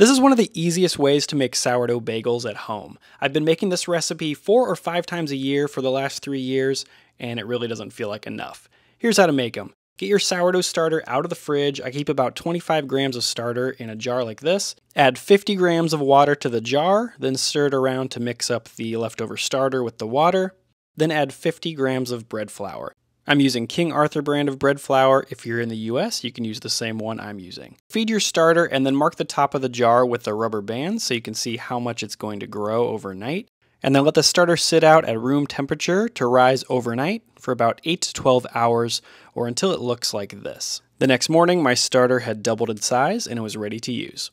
This is one of the easiest ways to make sourdough bagels at home. I've been making this recipe four or five times a year for the last three years, and it really doesn't feel like enough. Here's how to make them. Get your sourdough starter out of the fridge. I keep about 25 grams of starter in a jar like this. Add 50 grams of water to the jar, then stir it around to mix up the leftover starter with the water. Then add 50 grams of bread flour. I'm using King Arthur brand of bread flour. If you're in the US, you can use the same one I'm using. Feed your starter and then mark the top of the jar with a rubber band so you can see how much it's going to grow overnight. And then let the starter sit out at room temperature to rise overnight for about 8 to 12 hours or until it looks like this. The next morning, my starter had doubled in size and it was ready to use.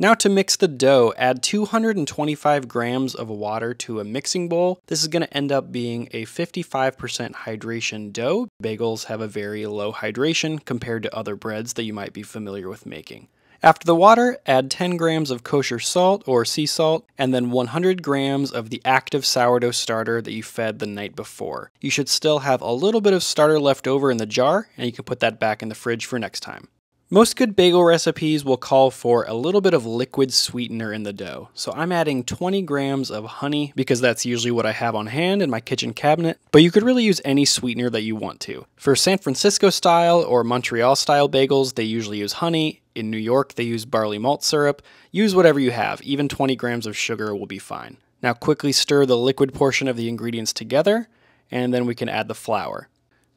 Now to mix the dough, add 225 grams of water to a mixing bowl. This is going to end up being a 55% hydration dough. Bagels have a very low hydration compared to other breads that you might be familiar with making. After the water, add 10 grams of kosher salt or sea salt, and then 100 grams of the active sourdough starter that you fed the night before. You should still have a little bit of starter left over in the jar, and you can put that back in the fridge for next time. Most good bagel recipes will call for a little bit of liquid sweetener in the dough. So I'm adding 20 grams of honey because that's usually what I have on hand in my kitchen cabinet, but you could really use any sweetener that you want to. For San Francisco style or Montreal style bagels, they usually use honey. In New York, they use barley malt syrup. Use whatever you have, even 20 grams of sugar will be fine. Now quickly stir the liquid portion of the ingredients together, and then we can add the flour.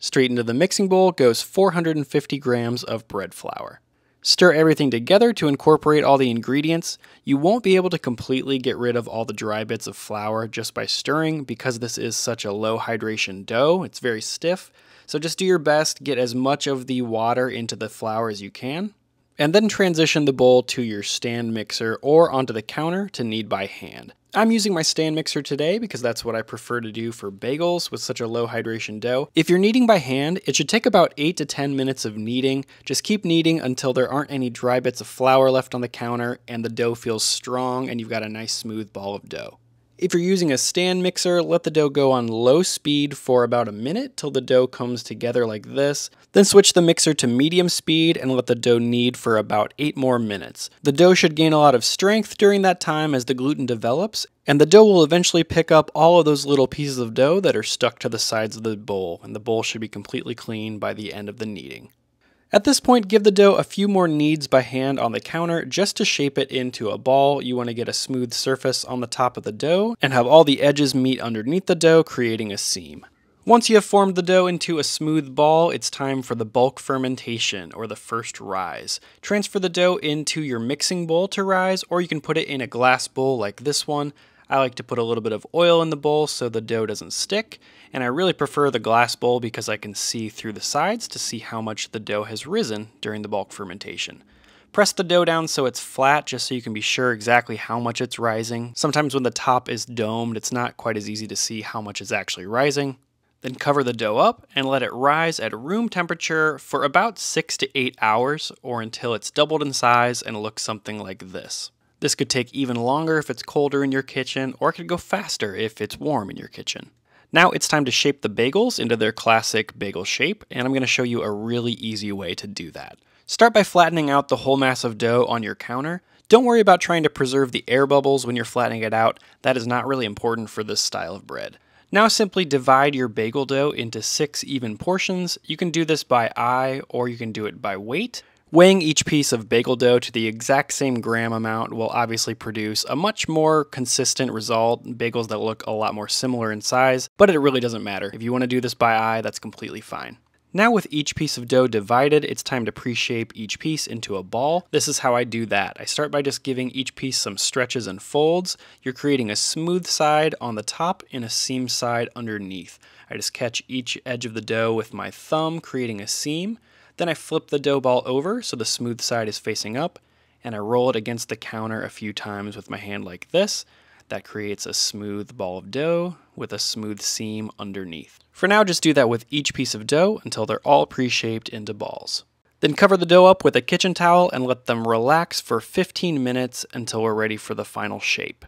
Straight into the mixing bowl goes 450 grams of bread flour. Stir everything together to incorporate all the ingredients. You won't be able to completely get rid of all the dry bits of flour just by stirring because this is such a low hydration dough. It's very stiff. So just do your best, get as much of the water into the flour as you can, and then transition the bowl to your stand mixer or onto the counter to knead by hand. I'm using my stand mixer today because that's what I prefer to do for bagels with such a low hydration dough. If you're kneading by hand, it should take about 8 to 10 minutes of kneading. Just keep kneading until there aren't any dry bits of flour left on the counter and the dough feels strong and you've got a nice smooth ball of dough. If you're using a stand mixer, let the dough go on low speed for about a minute till the dough comes together like this. Then switch the mixer to medium speed and let the dough knead for about 8 more minutes. The dough should gain a lot of strength during that time as the gluten develops, and the dough will eventually pick up all of those little pieces of dough that are stuck to the sides of the bowl, and the bowl should be completely clean by the end of the kneading. At this point, give the dough a few more kneads by hand on the counter just to shape it into a ball. You want to get a smooth surface on the top of the dough and have all the edges meet underneath the dough, creating a seam. Once you have formed the dough into a smooth ball, it's time for the bulk fermentation, or the first rise. Transfer the dough into your mixing bowl to rise, or you can put it in a glass bowl like this one. I like to put a little bit of oil in the bowl so the dough doesn't stick, and I really prefer the glass bowl because I can see through the sides to see how much the dough has risen during the bulk fermentation. Press the dough down so it's flat just so you can be sure exactly how much it's rising. Sometimes when the top is domed, it's not quite as easy to see how much is actually rising. Then cover the dough up and let it rise at room temperature for about 6 to 8 hours or until it's doubled in size and looks something like this. This could take even longer if it's colder in your kitchen, or it could go faster if it's warm in your kitchen. Now it's time to shape the bagels into their classic bagel shape, and I'm going to show you a really easy way to do that. Start by flattening out the whole mass of dough on your counter. Don't worry about trying to preserve the air bubbles when you're flattening it out, that is not really important for this style of bread. Now simply divide your bagel dough into six even portions. You can do this by eye or you can do it by weight. Weighing each piece of bagel dough to the exact same gram amount will obviously produce a much more consistent result, bagels that look a lot more similar in size, but it really doesn't matter. If you want to do this by eye, that's completely fine. Now with each piece of dough divided, it's time to pre-shape each piece into a ball. This is how I do that. I start by just giving each piece some stretches and folds. You're creating a smooth side on the top and a seam side underneath. I just catch each edge of the dough with my thumb, creating a seam. Then I flip the dough ball over so the smooth side is facing up, and I roll it against the counter a few times with my hand like this. That creates a smooth ball of dough with a smooth seam underneath. For now, just do that with each piece of dough until they're all pre-shaped into balls. Then cover the dough up with a kitchen towel and let them relax for 15 minutes until we're ready for the final shape.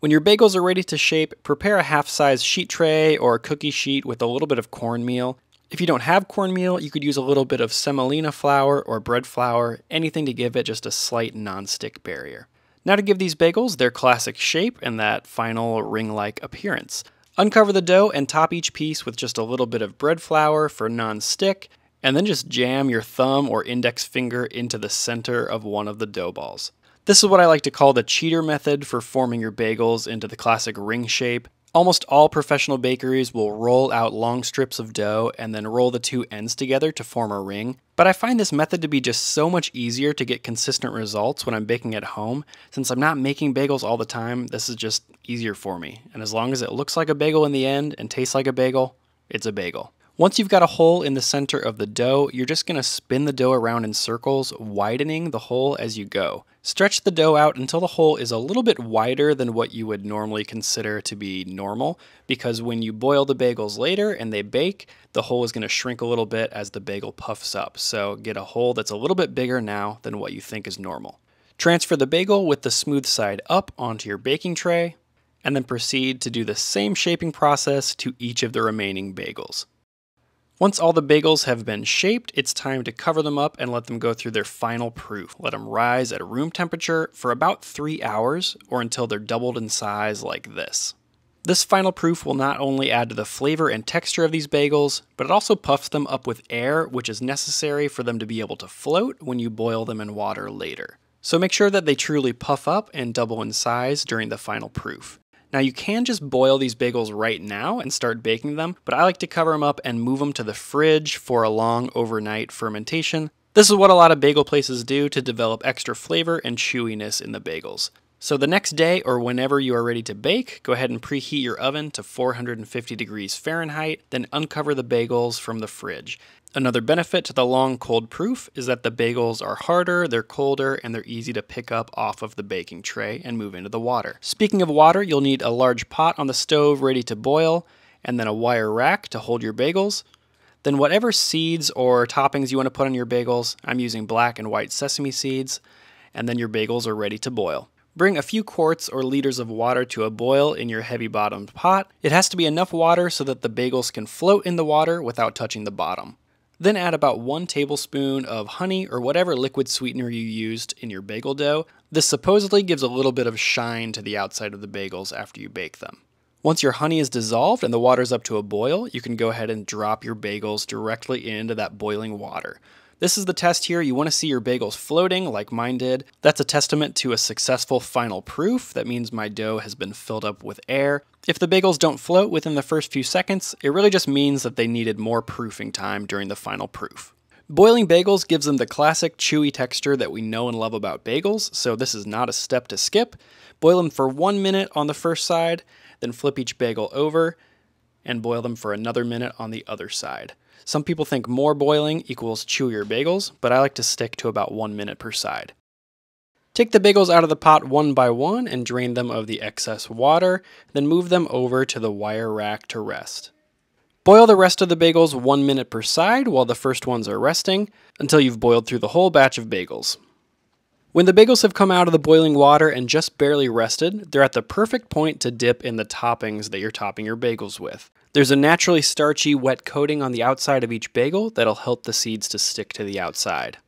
When your bagels are ready to shape, prepare a half-size sheet tray or a cookie sheet with a little bit of cornmeal if you don't have cornmeal, you could use a little bit of semolina flour or bread flour, anything to give it just a slight non-stick barrier. Now to give these bagels their classic shape and that final ring-like appearance. Uncover the dough and top each piece with just a little bit of bread flour for non-stick, and then just jam your thumb or index finger into the center of one of the dough balls. This is what I like to call the cheater method for forming your bagels into the classic ring shape. Almost all professional bakeries will roll out long strips of dough and then roll the two ends together to form a ring. But I find this method to be just so much easier to get consistent results when I'm baking at home. Since I'm not making bagels all the time, this is just easier for me. And as long as it looks like a bagel in the end and tastes like a bagel, it's a bagel. Once you've got a hole in the center of the dough, you're just going to spin the dough around in circles, widening the hole as you go. Stretch the dough out until the hole is a little bit wider than what you would normally consider to be normal, because when you boil the bagels later and they bake, the hole is going to shrink a little bit as the bagel puffs up. So get a hole that's a little bit bigger now than what you think is normal. Transfer the bagel with the smooth side up onto your baking tray, and then proceed to do the same shaping process to each of the remaining bagels. Once all the bagels have been shaped, it's time to cover them up and let them go through their final proof. Let them rise at room temperature for about three hours or until they're doubled in size like this. This final proof will not only add to the flavor and texture of these bagels, but it also puffs them up with air, which is necessary for them to be able to float when you boil them in water later. So make sure that they truly puff up and double in size during the final proof. Now you can just boil these bagels right now and start baking them, but I like to cover them up and move them to the fridge for a long overnight fermentation. This is what a lot of bagel places do to develop extra flavor and chewiness in the bagels. So the next day or whenever you are ready to bake, go ahead and preheat your oven to 450 degrees Fahrenheit, then uncover the bagels from the fridge. Another benefit to the long cold proof is that the bagels are harder, they're colder, and they're easy to pick up off of the baking tray and move into the water. Speaking of water, you'll need a large pot on the stove ready to boil, and then a wire rack to hold your bagels. Then whatever seeds or toppings you want to put on your bagels, I'm using black and white sesame seeds, and then your bagels are ready to boil. Bring a few quarts or liters of water to a boil in your heavy bottomed pot. It has to be enough water so that the bagels can float in the water without touching the bottom. Then add about one tablespoon of honey or whatever liquid sweetener you used in your bagel dough. This supposedly gives a little bit of shine to the outside of the bagels after you bake them. Once your honey is dissolved and the water is up to a boil, you can go ahead and drop your bagels directly into that boiling water. This is the test here. You want to see your bagels floating like mine did. That's a testament to a successful final proof. That means my dough has been filled up with air. If the bagels don't float within the first few seconds, it really just means that they needed more proofing time during the final proof. Boiling bagels gives them the classic chewy texture that we know and love about bagels, so this is not a step to skip. Boil them for one minute on the first side, then flip each bagel over, and boil them for another minute on the other side. Some people think more boiling equals chewier bagels, but I like to stick to about one minute per side. Take the bagels out of the pot one by one and drain them of the excess water, then move them over to the wire rack to rest. Boil the rest of the bagels one minute per side while the first ones are resting until you've boiled through the whole batch of bagels. When the bagels have come out of the boiling water and just barely rested, they're at the perfect point to dip in the toppings that you're topping your bagels with. There's a naturally starchy wet coating on the outside of each bagel that'll help the seeds to stick to the outside.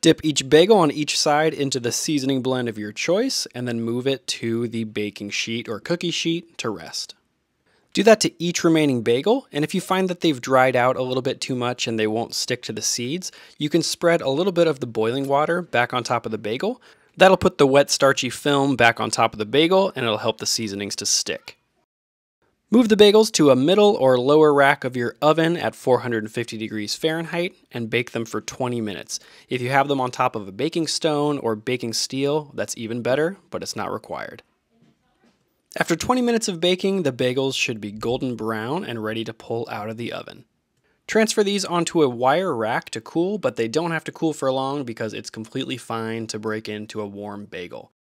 Dip each bagel on each side into the seasoning blend of your choice and then move it to the baking sheet or cookie sheet to rest. Do that to each remaining bagel, and if you find that they've dried out a little bit too much and they won't stick to the seeds, you can spread a little bit of the boiling water back on top of the bagel. That'll put the wet starchy film back on top of the bagel and it'll help the seasonings to stick. Move the bagels to a middle or lower rack of your oven at 450 degrees Fahrenheit and bake them for 20 minutes. If you have them on top of a baking stone or baking steel, that's even better, but it's not required. After 20 minutes of baking, the bagels should be golden brown and ready to pull out of the oven. Transfer these onto a wire rack to cool, but they don't have to cool for long because it's completely fine to break into a warm bagel.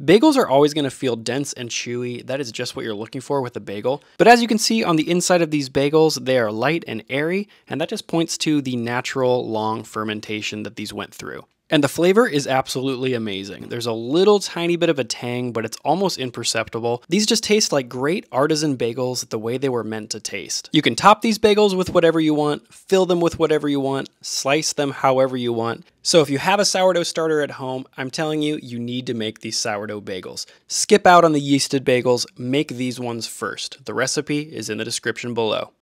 Bagels are always going to feel dense and chewy. That is just what you're looking for with a bagel. But as you can see on the inside of these bagels, they are light and airy, and that just points to the natural long fermentation that these went through. And the flavor is absolutely amazing. There's a little tiny bit of a tang, but it's almost imperceptible. These just taste like great artisan bagels the way they were meant to taste. You can top these bagels with whatever you want, fill them with whatever you want, slice them however you want. So if you have a sourdough starter at home, I'm telling you, you need to make these sourdough bagels. Skip out on the yeasted bagels, make these ones first. The recipe is in the description below.